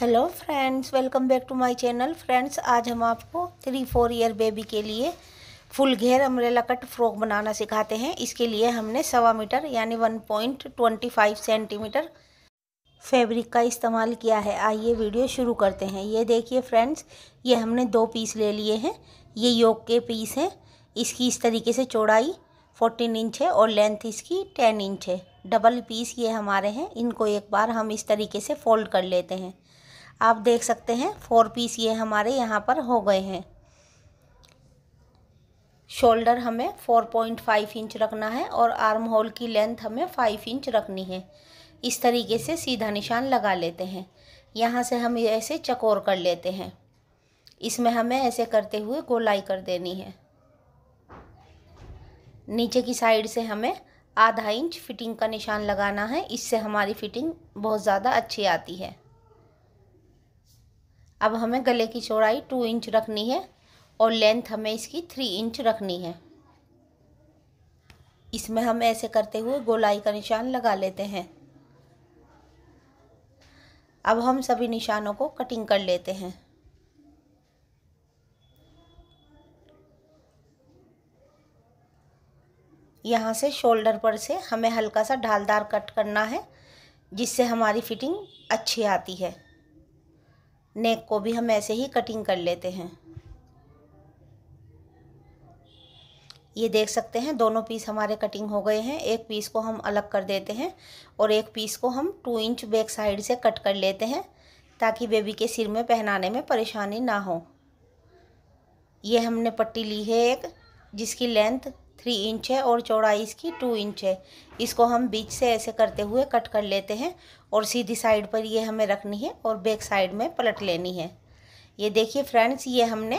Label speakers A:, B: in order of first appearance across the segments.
A: Hello friends, welcome back to my channel. Friends, आज हम आपको थ्री फोर ईयर बेबी के लिए फुल घेर अम्ब्रेला कट फ्रॉक बनाना सिखाते हैं। इसके लिए हमने सवा मीटर यानी one point twenty five centimetre fabric का इस्तेमाल किया है। आइए वीडियो शुरू करते हैं। ये देखिए फ्रेंड्स, ये हमने दो पीस ले लिए हैं। ये योग के पीस हैं। इसकी इस तरीके से चौड़ाई फोर्टीन इंच है और लेंथ इसकी टेन इंच है। डबल पीस ये हमारे हैं। इनको एक बार हम इस तरीके से फोल्ड कर लेते हैं। आप देख सकते हैं फोर पीस ये हमारे यहाँ पर हो गए हैं। शोल्डर हमें फोर पॉइंट फाइव इंच रखना है और आर्म होल की लेंथ हमें फाइव इंच रखनी है। इस तरीके से सीधा निशान लगा लेते हैं। यहाँ से हम ऐसे चकोर कर लेते हैं। इसमें हमें ऐसे करते हुए गोलाई कर देनी है। नीचे की साइड से हमें आधा इंच फिटिंग का निशान लगाना है। इससे हमारी फिटिंग बहुत ज़्यादा अच्छी आती है। अब हमें गले की चौड़ाई टू इंच रखनी है और लेंथ हमें इसकी थ्री इंच रखनी है। इसमें हम ऐसे करते हुए गोलाई का निशान लगा लेते हैं। अब हम सभी निशानों को कटिंग कर लेते हैं। यहाँ से शोल्डर पर से हमें हल्का सा ढालदार कट करना है, जिससे हमारी फिटिंग अच्छी आती है। नेक को भी हम ऐसे ही कटिंग कर लेते हैं। ये देख सकते हैं, दोनों पीस हमारे कटिंग हो गए हैं। एक पीस को हम अलग कर देते हैं और एक पीस को हम टू इंच बैक साइड से कट कर लेते हैं ताकि बेबी के सिर में पहनाने में परेशानी ना हो। ये हमने पट्टी ली है एक, जिसकी लेंथ थ्री इंच है और चौड़ाई इसकी टू इंच है। इसको हम बीच से ऐसे करते हुए कट कर लेते हैं और सीधी साइड पर ये हमें रखनी है और बैक साइड में पलट लेनी है। ये देखिए फ्रेंड्स, ये हमने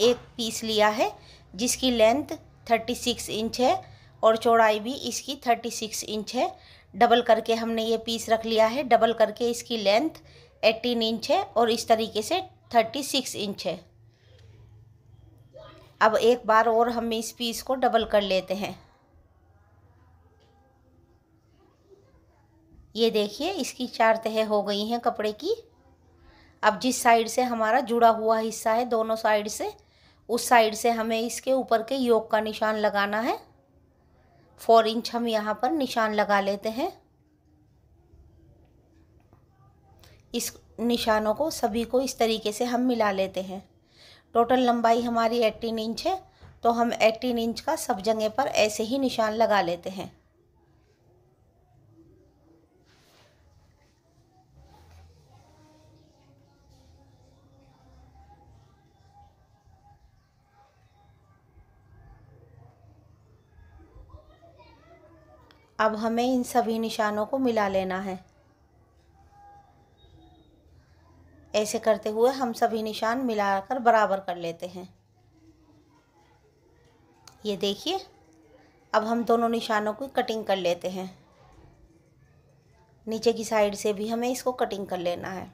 A: एक पीस लिया है जिसकी लेंथ थर्टी सिक्स इंच है और चौड़ाई भी इसकी थर्टी सिक्स इंच है। डबल करके हमने ये पीस रख लिया है। डबल करके इसकी लेंथ एटीन इंच है और इस तरीके से थर्टी सिक्स इंच है। अब एक बार और हम इस पीस को डबल कर लेते हैं। ये देखिए, इसकी चार तह हो गई हैं कपड़े की। अब जिस साइड से हमारा जुड़ा हुआ हिस्सा है, दोनों साइड से, उस साइड से हमें इसके ऊपर के योग का निशान लगाना है। फोर इंच हम यहाँ पर निशान लगा लेते हैं। इस निशानों को सभी को इस तरीके से हम मिला लेते हैं। टोटल लंबाई हमारी एट्टीन इंच है तो हम एट्टीन इंच का सब जगह पर ऐसे ही निशान लगा लेते हैं। अब हमें इन सभी निशानों को मिला लेना है। ऐसे करते हुए हम सभी निशान मिलाकर बराबर कर लेते हैं। ये देखिए, अब हम दोनों निशानों की कटिंग कर लेते हैं। नीचे की साइड से भी हमें इसको कटिंग कर लेना है।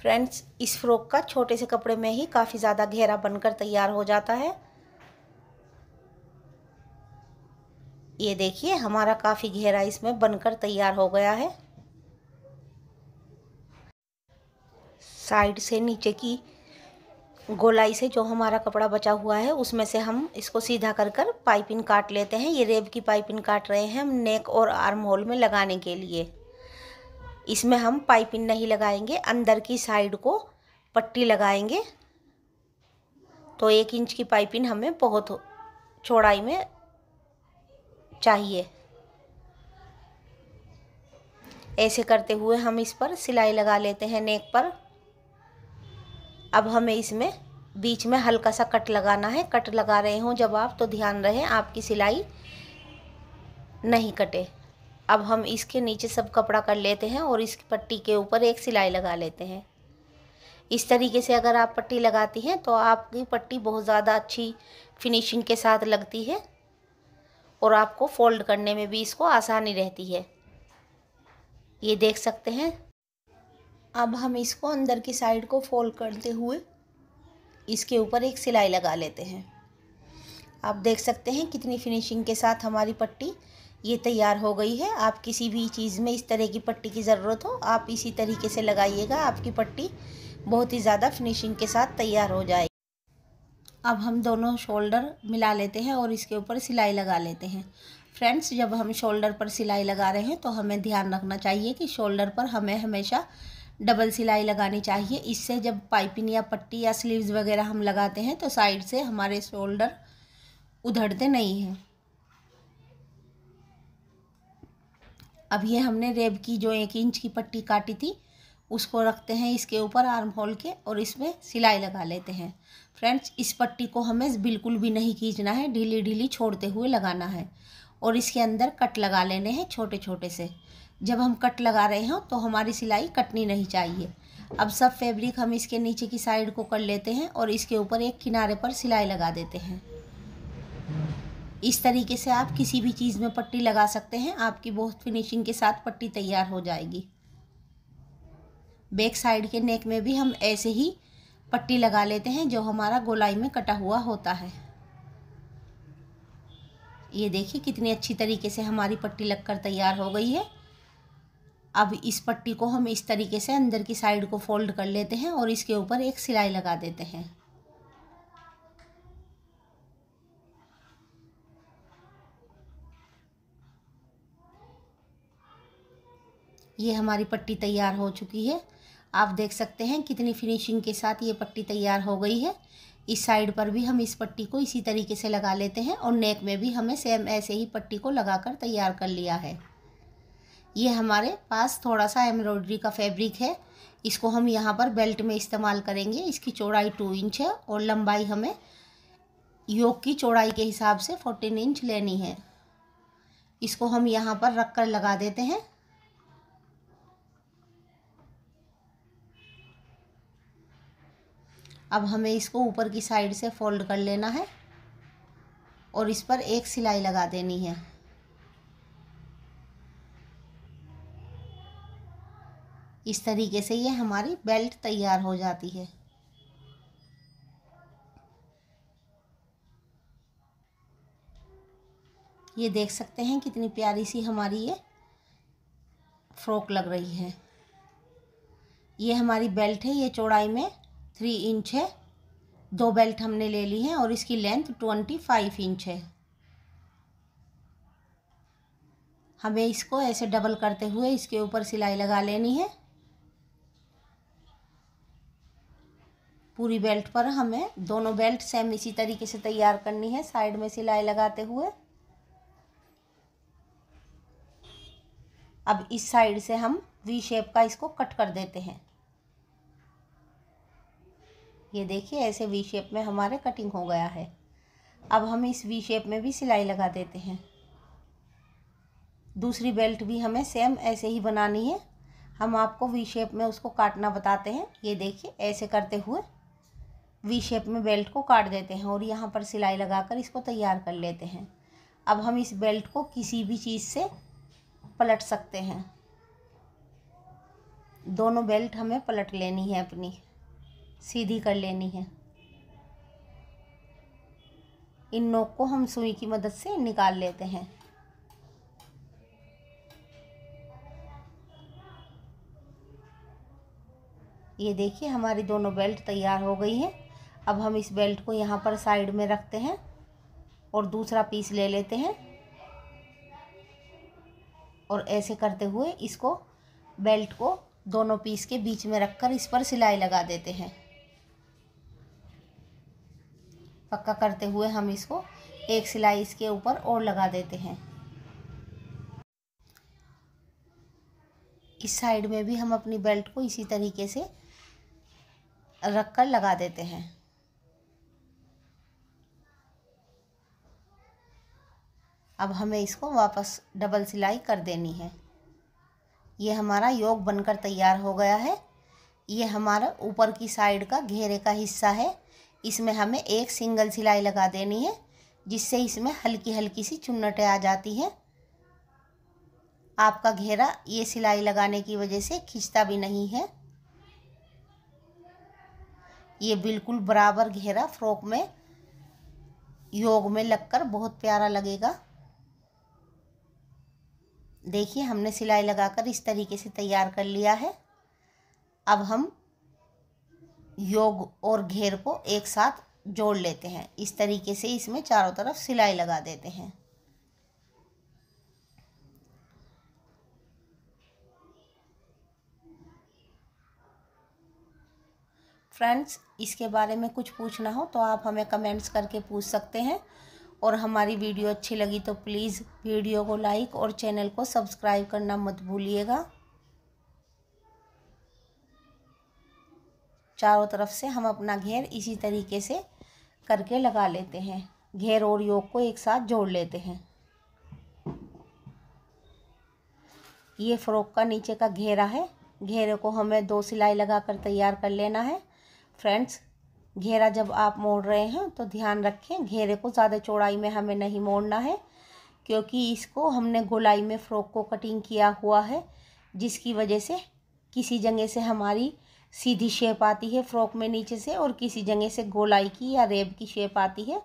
A: फ्रेंड्स इस फ्रॉक का छोटे से कपड़े में ही काफ़ी ज़्यादा घेरा बनकर तैयार हो जाता है। ये देखिए, हमारा काफ़ी घेरा इसमें बनकर तैयार हो गया है। साइड से नीचे की गोलाई से जो हमारा कपड़ा बचा हुआ है, उसमें से हम इसको सीधा कर कर पाइपिंग काट लेते हैं। ये रेब की पाइपिंग काट रहे हैं हम नेक और आर्म होल में लगाने के लिए। इसमें हम पाइपिंग नहीं लगाएँगे, अंदर की साइड को पट्टी लगाएँगे। तो एक इंच की पाइपिंग हमें बहुत चौड़ाई में चाहिए। ऐसे करते हुए हम इस पर सिलाई लगा लेते हैं नेक पर। अब हमें इसमें बीच में हल्का सा कट लगाना है। कट लगा रहे हों जब आप तो ध्यान रहे आपकी सिलाई नहीं कटे। अब हम इसके नीचे सब कपड़ा कर लेते हैं और इस पट्टी के ऊपर एक सिलाई लगा लेते हैं। इस तरीके से अगर आप पट्टी लगाती हैं तो आपकी पट्टी बहुत ज़्यादा अच्छी फिनिशिंग के साथ लगती है और आपको फोल्ड करने में भी इसको आसानी रहती है। ये देख सकते हैं अब हम इसको अंदर की साइड को फोल्ड करते हुए इसके ऊपर एक सिलाई लगा लेते हैं। आप देख सकते हैं कितनी फिनिशिंग के साथ हमारी पट्टी ये तैयार हो गई है। आप किसी भी चीज़ में इस तरह की पट्टी की ज़रूरत हो, आप इसी तरीके से लगाइएगा, आपकी पट्टी बहुत ही ज़्यादा फिनिशिंग के साथ तैयार हो जाएगी। अब हम दोनों शोल्डर मिला लेते हैं और इसके ऊपर सिलाई लगा लेते हैं। फ्रेंड्स, जब हम शोल्डर पर सिलाई लगा रहे हैं तो हमें ध्यान रखना चाहिए कि शोल्डर पर हमें हमेशा डबल सिलाई लगानी चाहिए। इससे जब पाइपिंग या पट्टी या स्लीव्स वगैरह हम लगाते हैं तो साइड से हमारे शोल्डर उधड़ते नहीं हैं। अब ये हमने रेब की जो एक इंच की पट्टी काटी थी, उसको रखते हैं इसके ऊपर आर्म होल के और इसमें सिलाई लगा लेते हैं। फ्रेंड्स, इस पट्टी को हमें बिल्कुल भी नहीं खींचना है ढीली ढीली छोड़ते हुए लगाना है और इसके अंदर कट लगा लेने हैं छोटे छोटे से। जब हम कट लगा रहे हों तो हमारी सिलाई कटनी नहीं चाहिए। अब सब फैब्रिक हम इसके नीचे की साइड को कर लेते हैं और इसके ऊपर एक किनारे पर सिलाई लगा देते हैं। इस तरीके से आप किसी भी चीज़ में पट्टी लगा सकते हैं, आपकी बहुत फिनिशिंग के साथ पट्टी तैयार हो जाएगी। बैक साइड के नेक में भी हम ऐसे ही पट्टी लगा लेते हैं, जो हमारा गोलाई में कटा हुआ होता है। ये देखिए कितनी अच्छी तरीके से हमारी पट्टी लगकर तैयार हो गई है। अब इस पट्टी को हम इस तरीके से अंदर की साइड को फोल्ड कर लेते हैं और इसके ऊपर एक सिलाई लगा देते हैं। ये हमारी पट्टी तैयार हो चुकी है। आप देख सकते हैं कितनी फिनिशिंग के साथ ये पट्टी तैयार हो गई है। इस साइड पर भी हम इस पट्टी को इसी तरीके से लगा लेते हैं और नेक में भी हमें सेम ऐसे ही पट्टी को लगाकर तैयार कर लिया है। ये हमारे पास थोड़ा सा एम्ब्रॉयडरी का फैब्रिक है। इसको हम यहाँ पर बेल्ट में इस्तेमाल करेंगे। इसकी चौड़ाई टू इंच है और लंबाई हमें योग की चौड़ाई के हिसाब से फोर्टीन इंच लेनी है। इसको हम यहाँ पर रख कर लगा देते हैं। अब हमें इसको ऊपर की साइड से फोल्ड कर लेना है और इस पर एक सिलाई लगा देनी है। इस तरीके से ये हमारी बेल्ट तैयार हो जाती है। ये देख सकते हैं कितनी प्यारी सी हमारी ये फ्रॉक लग रही है। ये हमारी बेल्ट है, ये चौड़ाई में थ्री इंच है। दो बेल्ट हमने ले ली हैं और इसकी लेंथ ट्वेंटी फाइव इंच है। हमें इसको ऐसे डबल करते हुए इसके ऊपर सिलाई लगा लेनी है। पूरी बेल्ट पर हमें दोनों बेल्ट सेम इसी तरीके से तैयार करनी है, साइड में सिलाई लगाते हुए। अब इस साइड से हम वी शेप का इसको कट कर देते हैं। ये देखिए, ऐसे वी शेप में हमारे कटिंग हो गया है। अब हम इस वी शेप में भी सिलाई लगा देते हैं। दूसरी बेल्ट भी हमें सेम ऐसे ही बनानी है। हम आपको वी शेप में उसको काटना बताते हैं। ये देखिए, ऐसे करते हुए। वी शेप में बेल्ट को काट देते हैं और यहाँ पर सिलाई लगाकर इसको तैयार कर लेते हैं। अब हम इस बेल्ट को किसी भी चीज़ से पलट सकते हैं। दोनों बेल्ट हमें पलट लेनी है अपनी। सीधी कर लेनी है। इन नोक को हम सुई की मदद से निकाल लेते हैं। ये देखिए हमारी दोनों बेल्ट तैयार हो गई हैं। अब हम इस बेल्ट को यहाँ पर साइड में रखते हैं और दूसरा पीस ले लेते हैं। और ऐसे करते हुए इसको, बेल्ट को दोनों पीस के बीच में रखकर इस पर सिलाई लगा देते हैं। पक्का करते हुए हम इसको एक सिलाई इसके ऊपर और लगा देते हैं। इस साइड में भी हम अपनी बेल्ट को इसी तरीके से रख कर लगा देते हैं। अब हमें इसको वापस डबल सिलाई कर देनी है। ये हमारा योग बनकर तैयार हो गया है। ये हमारा ऊपर की साइड का घेरे का हिस्सा है। इसमें हमें एक सिंगल सिलाई लगा देनी है, जिससे इसमें हल्की हल्की सी चुन्नटें आ जाती हैं। आपका घेरा ये सिलाई लगाने की वजह से खिंचता भी नहीं है। ये बिल्कुल बराबर घेरा फ्रॉक में, योग में लगकर बहुत प्यारा लगेगा। देखिए, हमने सिलाई लगाकर इस तरीके से तैयार कर लिया है। अब हम योग और घेर को एक साथ जोड़ लेते हैं। इस तरीके से इसमें चारों तरफ़ सिलाई लगा देते हैं। फ्रेंड्स, इसके बारे में कुछ पूछना हो तो आप हमें कमेंट्स करके पूछ सकते हैं। और हमारी वीडियो अच्छी लगी तो प्लीज़ वीडियो को लाइक और चैनल को सब्सक्राइब करना मत भूलिएगा। चारों तरफ़ से हम अपना घेर इसी तरीके से करके लगा लेते हैं। घेर और योग को एक साथ जोड़ लेते हैं। ये फ़्रॉक का नीचे का घेरा है। घेरे को हमें दो सिलाई लगा कर तैयार कर लेना है। फ्रेंड्स घेरा जब आप मोड़ रहे हैं तो ध्यान रखें, घेरे को ज़्यादा चौड़ाई में हमें नहीं मोड़ना है, क्योंकि इसको हमने गोलाई में फ़्रॉक को कटिंग किया हुआ है, जिसकी वजह से किसी जगह से हमारी सीधी शेप आती है फ़्रॉक में नीचे से, और किसी जगह से गोलाई की या रेब की शेप आती है।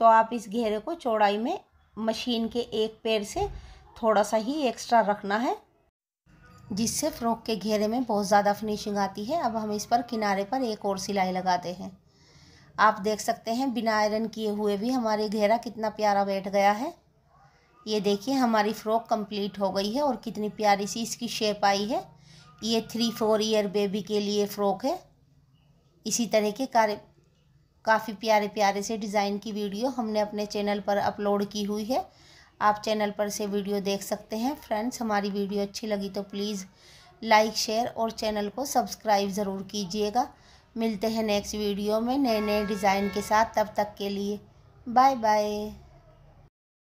A: तो आप इस घेरे को चौड़ाई में मशीन के एक पैर से थोड़ा सा ही एक्स्ट्रा रखना है, जिससे फ़्रॉक के घेरे में बहुत ज़्यादा फिनिशिंग आती है। अब हम इस पर किनारे पर एक और सिलाई लगाते हैं। आप देख सकते हैं, बिना आयरन किए हुए भी हमारे घेरा कितना प्यारा बैठ गया है। ये देखिए, हमारी फ़्रॉक कंप्लीट हो गई है और कितनी प्यारी सी इसकी शेप आई है। ये थ्री फोर ईयर बेबी के लिए फ़्रॉक है। इसी तरह के कार्य, काफ़ी प्यारे प्यारे से डिज़ाइन की वीडियो हमने अपने चैनल पर अपलोड की हुई है। आप चैनल पर से वीडियो देख सकते हैं। फ्रेंड्स हमारी वीडियो अच्छी लगी तो प्लीज़ लाइक शेयर और चैनल को सब्सक्राइब ज़रूर कीजिएगा। मिलते हैं नेक्स्ट वीडियो में नए नए डिज़ाइन के साथ। तब तक के लिए बाय बाय